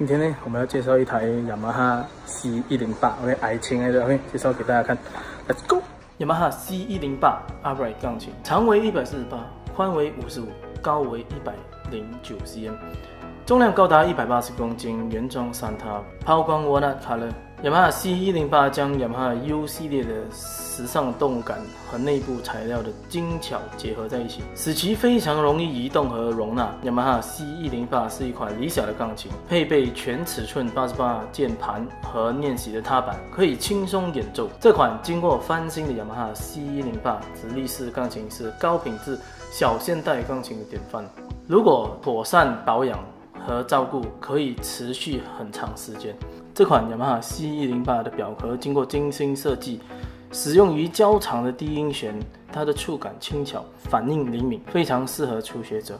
今天呢，我们要介绍一台雅马哈 C 一零八，OK，矮琴来的，OK，介绍给大家看。Let's go。雅马哈 C 一零八 Upright 钢琴，长为一百四十八，宽为五十五，高为一百零九 cm，重量高达一百八十公斤，原装三套，抛光 Walnut Color。雅马哈 C 一零八将雅马哈 U 系列的时尚动感和内部材料的精巧结合在一起，使其非常容易移动和容纳。雅马哈 C 一零八是一款理想的钢琴，配备全尺寸八十八键盘和练习的踏板，可以轻松演奏。这款经过翻新的雅马哈 C 一零八直立式钢琴是高品质小现代钢琴的典范。如果妥善保养和照顾，可以持续很长时间。这款雅马哈 C 一零八的表壳经过精心设计，使用于较长的低音弦，它的触感轻巧，反应灵敏，非常适合初学者。